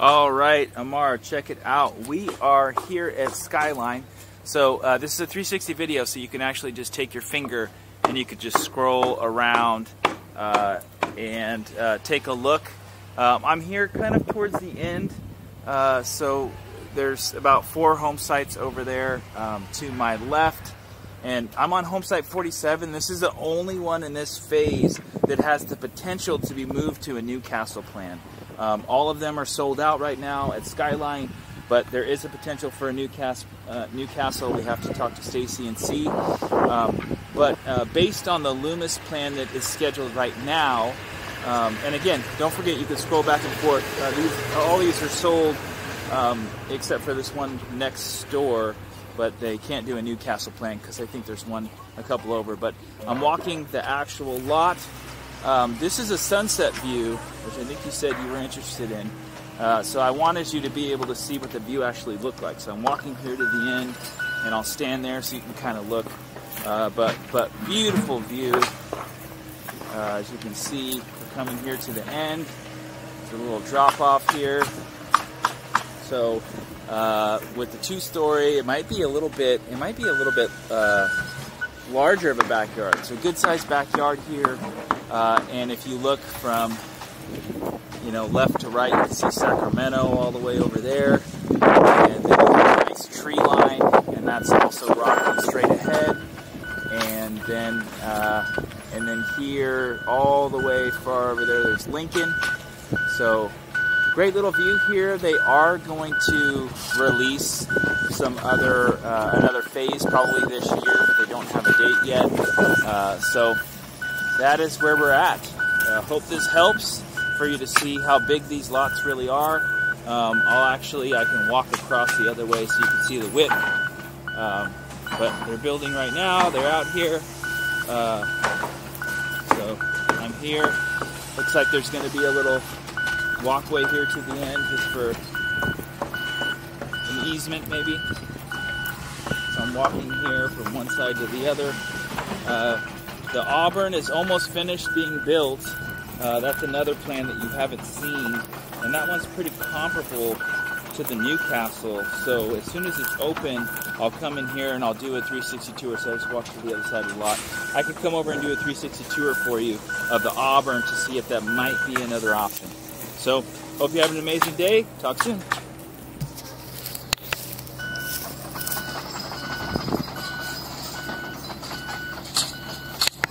All right, Amar, check it out. We are here at Skyline. So uh, this is a 360 video, so you can actually just take your finger and you could just scroll around uh, and uh, take a look. Um, I'm here kind of towards the end, uh, so there's about four home sites over there um, to my left. And I'm on home site 47. This is the only one in this phase that has the potential to be moved to a Newcastle plan. Um, all of them are sold out right now at Skyline, but there is a potential for a Newcastle. Uh, Newcastle. We have to talk to Stacy and see. Um, but uh, based on the Loomis plan that is scheduled right now, um, and again, don't forget you can scroll back and forth. Uh, these, all these are sold um, except for this one next door, but they can't do a Newcastle plan because I think there's one a couple over. But I'm walking the actual lot. Um, this is a sunset view, which I think you said you were interested in. Uh, so I wanted you to be able to see what the view actually looked like. So I'm walking here to the end, and I'll stand there so you can kind of look. Uh, but but beautiful view. Uh, as you can see, we're coming here to the end. There's a little drop off here. So uh, with the two-story, it might be a little bit. It might be a little bit uh, larger of a backyard. So good sized backyard here. Uh, and if you look from, you know, left to right, you can see Sacramento all the way over there. And then a nice tree line, and that's also Rocklin straight ahead. And then, uh, and then here, all the way far over there, there's Lincoln. So great little view here. They are going to release some other uh, another phase probably this year, but they don't have a date yet. Uh, so that is where we're at. Uh, hope this helps for you to see how big these lots really are. Um, I'll actually, I can walk across the other way so you can see the width. Um, but they're building right now. They're out here. Uh, so I'm here. Looks like there's going to be a little walkway here to the end just for an easement maybe. So I'm walking here from one side to the other. Uh, the Auburn is almost finished being built. Uh, that's another plan that you haven't seen. And that one's pretty comparable to the Newcastle. So as soon as it's open, I'll come in here and I'll do a 360 tour. So I just walk to the other side of the lot. I could come over and do a 360 tour for you of the Auburn to see if that might be another option. So hope you have an amazing day. Talk soon.